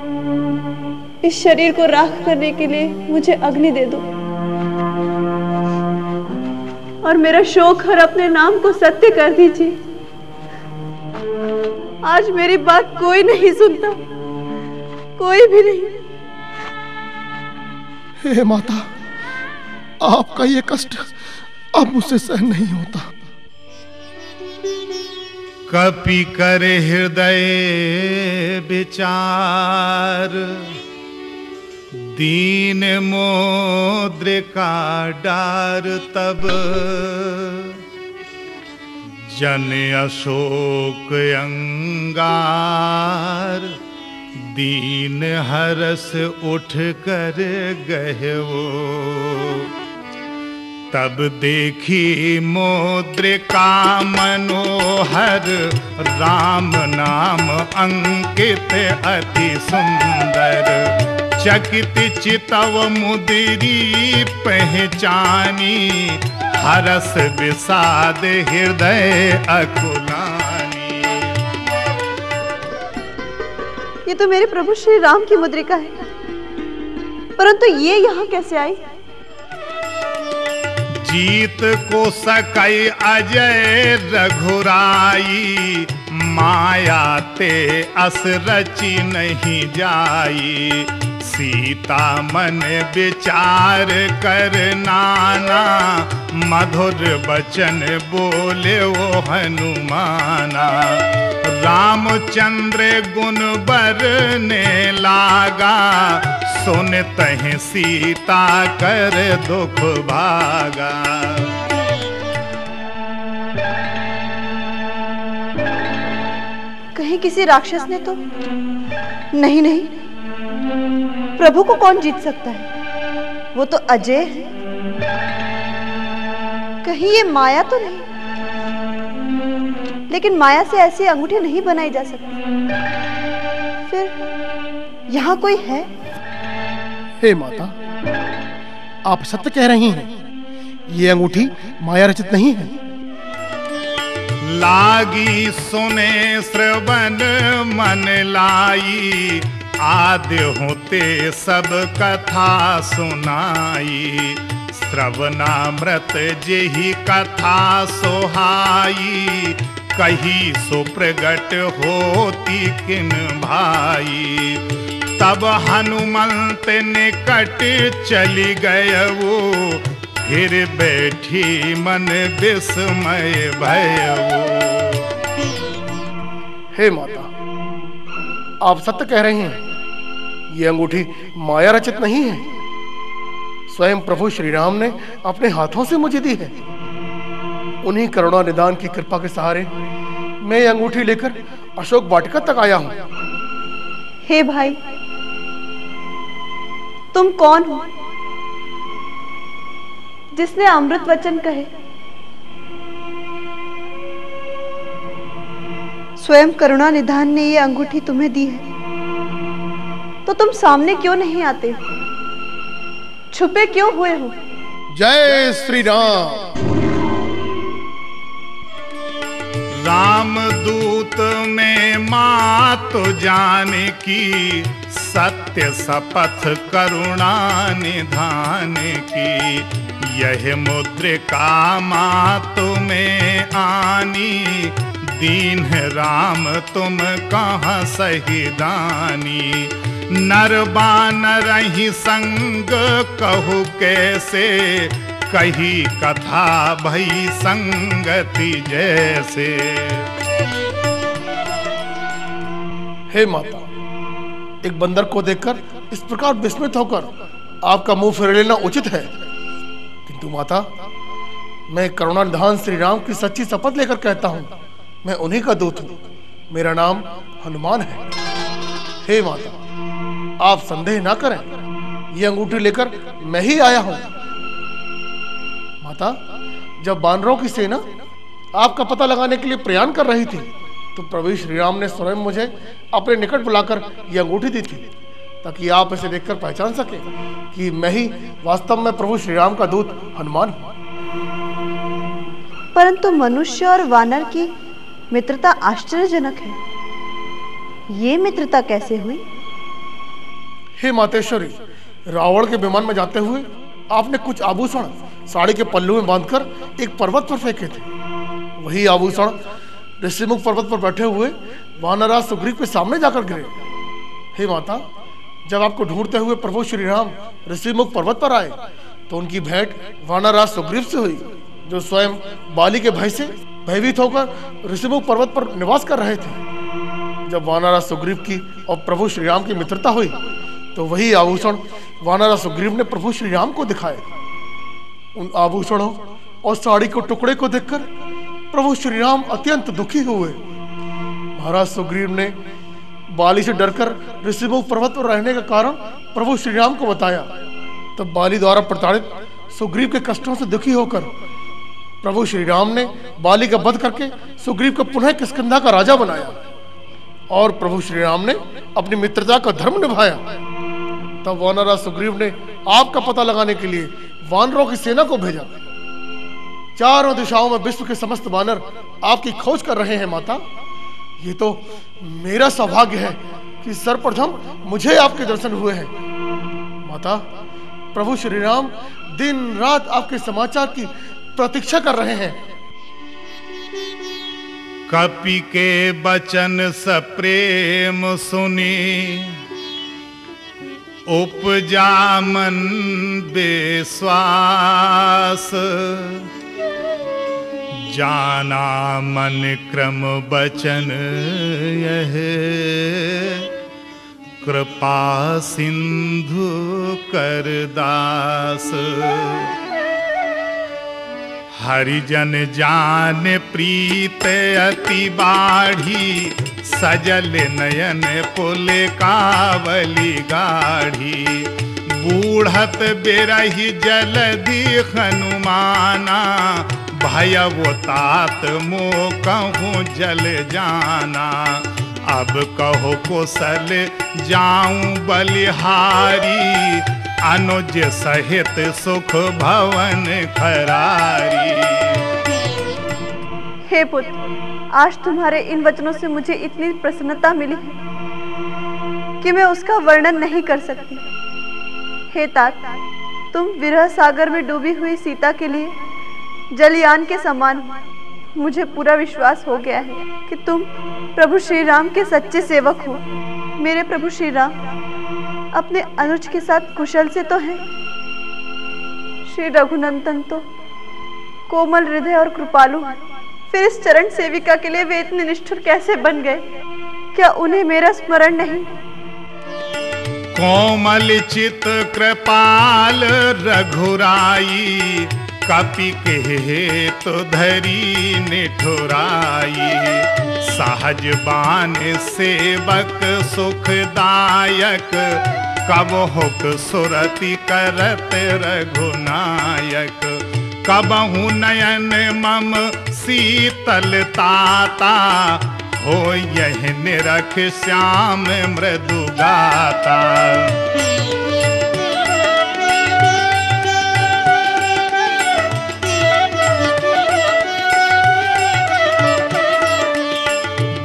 इस शरीर को राख करने के लिए मुझे अग्नि दे दो। और मेरा शोक हर अपने नाम को सत्य कर दीजिए। आज मेरी बात कोई नहीं सुनता। कोई भी नहीं। हे माता आपका ये कष्ट अब मुझसे सहन नहीं होता। कपि कर हृदय विचार। दीन मोद्रिका डार तब। जन अशोक अंगार, दीन हरस उठ कर गहवो तब देखी मोद्रिका मनोहर, राम नाम अंकित अति सुंदर। चकित चितव मुदिरी पहचानी हरस विषाद हृदय अकुलानी। ये तो मेरे प्रभु श्री राम की मुद्रिका है। परंतु ये यहाँ कैसे आई? जीत को सकई अजय रघुराई माया ते अस रची नहीं जाई। सीता मन विचार कर नाना, मधुर बचन बोले वो हनुमाना। रामचंद्र गुण बरने लागा, सुन तह सीता कर दुख भागा। कहीं किसी राक्षस ने तो? नहीं नहीं। प्रभु को कौन जीत सकता है? वो तो अजय है। कहीं ये माया तो नहीं? लेकिन माया से ऐसी अंगूठी नहीं बनाई जा सकती। फिर यहाँ कोई है? हे माता आप सत्य कह रही हैं। ये अंगूठी माया रचित नहीं है। लागी सुने श्रवण मन लाई आद्य होते सब कथा सुनाई। श्रवणामृत जेहि कथा सोहाई। कही सो प्रगट होती किन भाई। तब हनुमंत निकट चली गए वो। फिर बैठी मन विस्मय भय हे माता आप सत्य कह रही हैं। ये अंगूठी माया रचित नहीं है। स्वयं प्रभु श्री राम ने अपने हाथों से मुझे दी है। उन्हीं करुणा निदान की कृपा के सहारे मैं ये अंगूठी लेकर अशोक वाटिका तक आया हूँ। हे भाई, तुम कौन हो? जिसने अमृत वचन कहे स्वयं करुणा निधान ने ये अंगूठी तुम्हें दी है। तो तुम सामने क्यों नहीं आते? छुपे क्यों हुए हो? जय श्री राम। राम दूत में मात जाने की सत्य शपथ करुणा निधान की यह मुद्रिका मात में आनी दीन राम, तुम कहाँ सही दानी? नर बानर ही संग कहु कैसे? कही कथा भई संगति जैसे। हे माता, एक बंदर को देखकर इस प्रकार विस्मित होकर आपका मुँह फेर लेना उचित है। किंतु माता, मैं करुणा निधान श्री राम की सच्ची शपथ लेकर कहता हूँ मैं उन्हीं का दूत हूँ। मेरा नाम हनुमान है। हे माता, आप संदेह ना करें। ये अंगूठी लेकर मैं ही आया हूँ। माता, जब बानरों की सेना आपका पता लगाने के लिए प्रयाण कर रही थी तो प्रभु श्री राम ने स्वयं मुझे अपने निकट बुलाकर ये अंगूठी दी थी, ताकि आप इसे देखकर पहचान सके कि मैं ही वास्तव में प्रभु श्री राम का दूत हनुमान हूँ। परंतु मनुष्य और वानर की मित्रता आश्चर्यजनक है। ये मित्रता कैसे हुई? हे मातेश्वरी, रावण के विमान में जाते हुए आपने कुछ आभूषण साड़ी के पल्लू में बांधकर एक पर्वत पर फेंके थे। वही आभूषण ऋषिमुख पर्वत पर बैठे हुए वानराज सुग्रीव के सामने जाकर गिरे। हे माता, जब आपको ढूंढते हुए प्रभु श्री राम ऋषिमुख पर्वत पर आए तो उनकी भेंट वानराज सुग्रीव से हुई, जो स्वयं बाली के भय से भयभीत होकर ऋषिमुख पर्वत पर निवास कर रहे थे। जब वानराज सुग्रीव की और प्रभु श्री राम की मित्रता हुई तो वही आभूषण वानरा सुग्रीव ने प्रभु श्री राम को दिखाए। उन आभूषणों और साड़ी को टुकड़े को देखकर प्रभु श्री राम अत्यंत दुखी हुए। महाराज सुग्रीव ने बाली से डरकर ऋषिमुख पर्वत पर रहने का कारण प्रभु श्री राम को बताया। तब बाली द्वारा प्रताड़ित सुग्रीव के कष्टों से दुखी होकर प्रभु श्री राम ने बाली का वध करके सुग्रीव को पुनः किस्किंधा का राजा बनाया। और प्रभु श्री राम ने अपनी मित्रता का धर्म निभाया। तब वानरा सुग्रीव ने आपका पता लगाने के लिए वानरों की सेना को भेजा। चारों दिशाओं में विश्व के समस्त वानर आपकी खोज कर रहे हैं, माता। ये तो मेरा सौभाग्य है कि सर्वप्रथम मुझे आपके दर्शन हुए हैं। माता, प्रभु श्री राम दिन रात आपके समाचार की प्रतीक्षा कर रहे हैं। कपि के बचन सप्रेम सुनी उपजा मन बेस्वास जाना मन क्रम बचन यह, कृपा सिंधु कर दास। हरिजन जान प्रीत अति बाढ़ी, सजल नयन पुल कावली गाढ़ी। बूढ़त बिरही जलधि हनुमाना भयवो तात मो कहूँ जल जाना। अब कहो कुशल जाऊँ बलिहारी अनुज सहित सुख भवन खरारी हे पुत्र, आज तुम्हारे इन वचनों से मुझे इतनी प्रसन्नता मिली है कि मैं उसका वर्णन नहीं कर सकती। हे तात, तुम विरह सागर में डूबी हुई सीता के लिए जलयान के समान मुझे पूरा विश्वास हो गया है कि तुम प्रभु श्री राम के सच्चे सेवक हो। मेरे प्रभु श्री राम अपने अनुज के साथ कुशल से तो हैं। श्री रघुनंदन तो कोमल हृदय और कृपालु फिर इस चरण सेविका के लिए वे इतने निष्ठुर कैसे बन गए? क्या उन्हें मेरा स्मरण नहीं? कोमल चित कृपाल रघुराई कपि के हेतु धरी निठुराई सहज बान सेवक सुखदायक, कब हुक सुरति करत रघुनायक। कबहु नयन मम शीतल ताता, हो यह निरख श्याम मृदु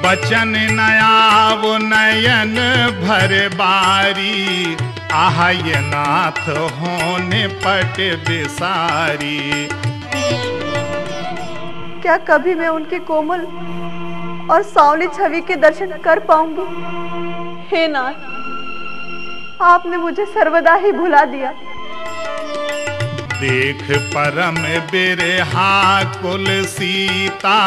बचन नयाव नयन भर बारी। आहय नाथ होने पट बिसारी। क्या कभी मैं उनके कोमल और सावली छवि के दर्शन कर पाऊँगी? हे नाथ आपने मुझे सर्वदा ही भुला दिया। देख परम बिरहा कुल सीता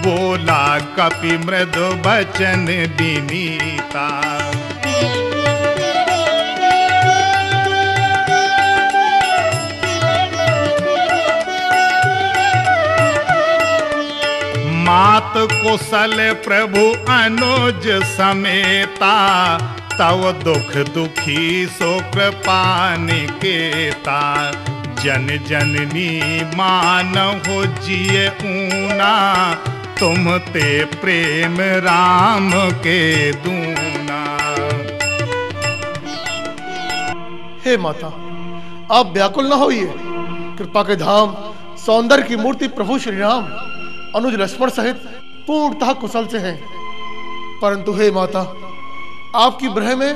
बोला, कपि मृदु बचन विनीता। मात कुशल प्रभु अनुज समेता, तव दुख दुखी सो कृपा निकेता। जन जननी मान हो जिए ऊना तुम ते प्रेम राम के दूना। हे माता आप व्याकुल न होइए। कृपा के धाम सौंदर्य की मूर्ति प्रभु श्री राम अनुज लक्ष्मण सहित पूर्णतः कुशल से हैं। परंतु हे माता आपकी ब्रह में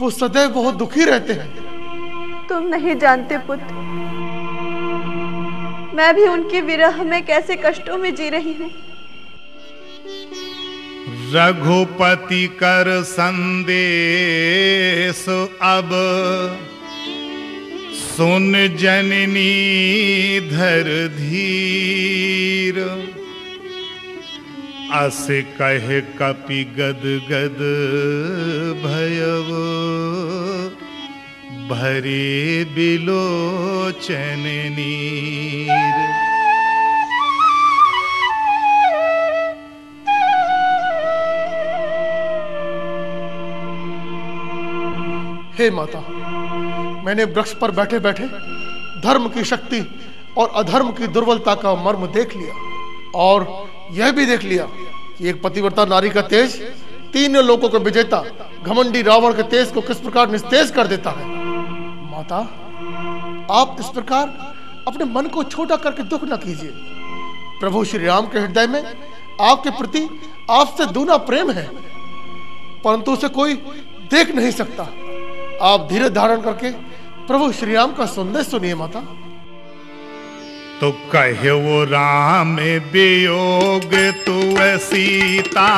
वो सदैव बहुत दुखी रहते हैं। तुम नहीं जानते पुत्र। मैं भी उनके विरह में कैसे कष्टों में जी रही हूँ। रघुपति कर संदेश अब। सुन जननी धर धीर। अस कह कपि गद गद भयव। भरे बिलोचन नीर। हे माता, मैंने वृक्ष पर बैठे बैठे धर्म की शक्ति और अधर्म की दुर्बलता का मर्म देख लिया और यह भी देख लिया कि एक पतिव्रता नारी का तेज तीन लोगों के विजेता घमंडी रावण के तेज को किस प्रकार निस्तेज कर देता है? माता, आप इस प्रकार अपने मन को छोटा करके दुख न कीजिए। प्रभु श्री राम के हृदय में आपके प्रति आपसे दूना प्रेम है, परंतु उसे कोई देख नहीं सकता। आप धीरे धारण करके प्रभु श्री राम का संदेश सुनिए माता। तो कहे वो राम वियोग, तू सीता।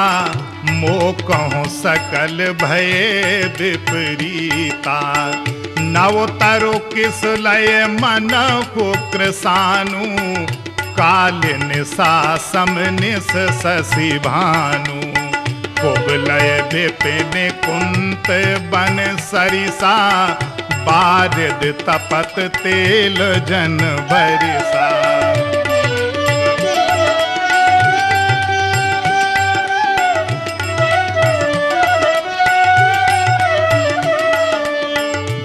मो कहो सकल भय विपरीता नव तरु किस लय मन को कृसानु काल निशा सम निस शशि भानु। कुबलय विपिन कुंत बन सरिसा, बारद तपत तेल जन बरिसा।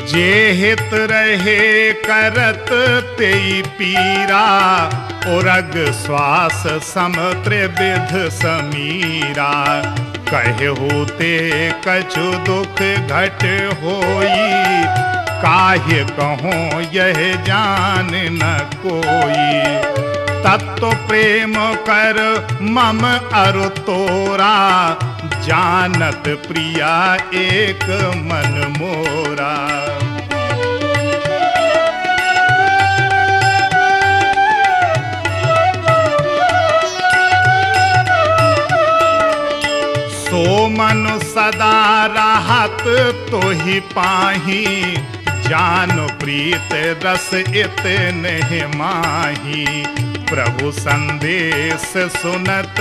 जे हित रहे करत तेई पीरा उरग श्वास समत्र विध समीरा। कहे होते, कछु दुख घट होई। काहे कहो, यह जान न कोई। तत्व प्रेम कर मम अरु तोरा। जानत प्रिया, एक मन मोरा। सो मन सदा राहत तो ही पाही। जान, प्रीत, रस इतने माही। प्रभु संदेश सुनत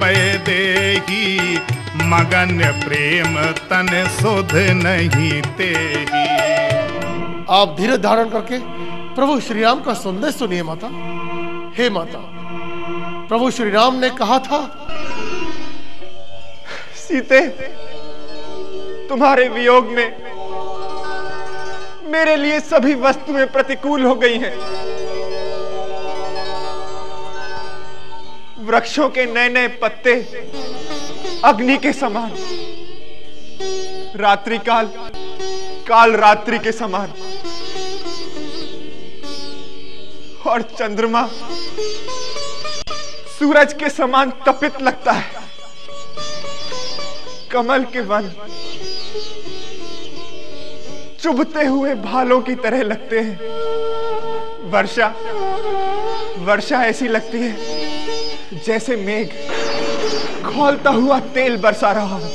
बैदेही। मगन प्रेम तन सुध नहीं तेही। आप धीरे धारण करके प्रभु श्री राम का संदेश सुनिए माता। हे माता, प्रभु श्री राम ने कहा था सीते तुम्हारे वियोग में मेरे लिए सभी वस्तुएँ प्रतिकूल हो गई हैं। वृक्षों के नए नए पत्ते, अग्नि के समान, रात्रि काल काल रात्रि के समान, और चंद्रमा सूरज के समान तपित लगता है। कमल के वन। चुभते हुए भालों की तरह लगते हैं। वर्षा वर्षा ऐसी लगती है, जैसे मेघ खोलता हुआ तेल बरसा रहा हो।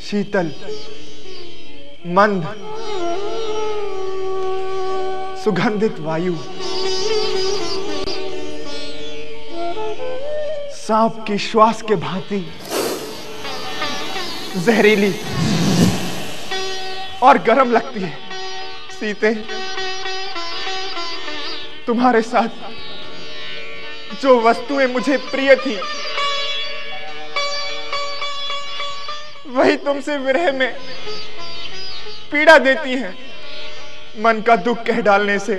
शीतल, मंद, सुगंधित वायु। सांप की श्वास के भांति जहरीली और गर्म लगती है। सीते, तुम्हारे साथ जो वस्तुएँ मुझे प्रिय थी, वही तुमसे विरह में पीड़ा देती हैं। मन का दुख कह डालने से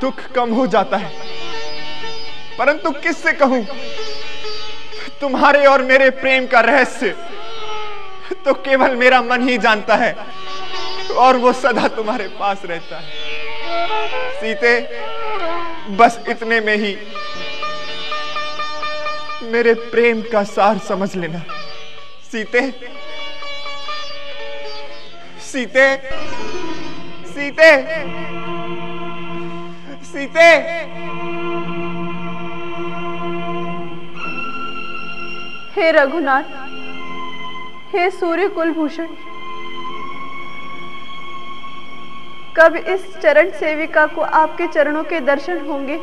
दुख कम हो जाता है। परंतु किससे कहूँ, तुम्हारे और मेरे प्रेम का रहस्य तो केवल मेरा मन ही जानता है। और वो सदा तुम्हारे पास रहता है। सीते, बस इतने में ही मेरे प्रेम का सार समझ लेना। सीते सीते सीते सीते। हे रघुनाथ हे सूर्य कुलभूषण कब इस चरण सेविका को आपके चरणों के दर्शन होंगे?